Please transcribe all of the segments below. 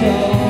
go.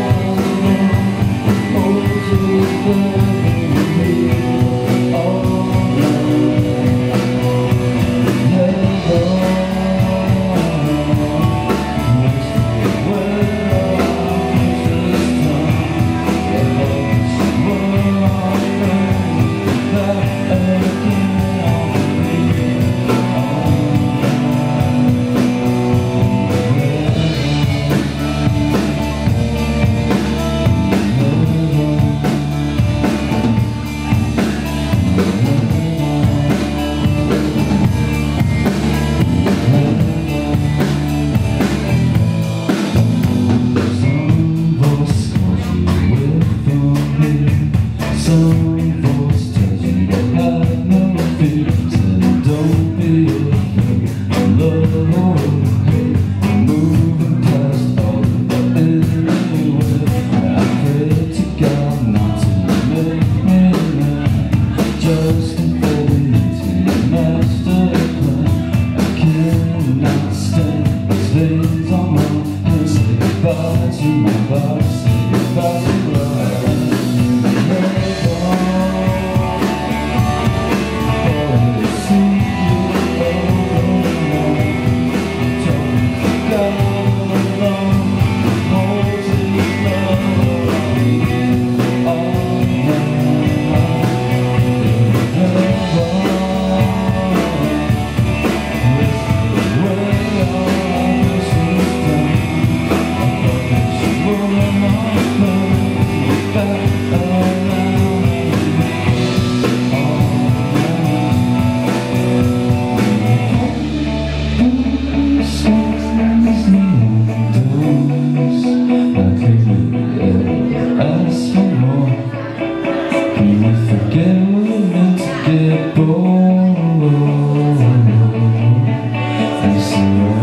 you.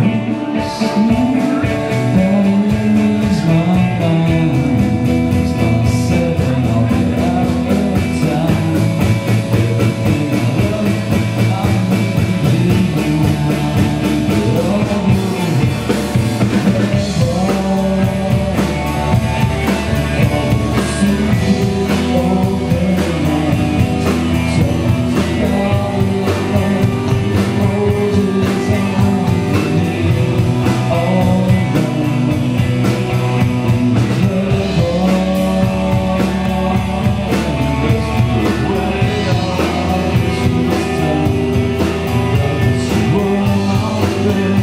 you.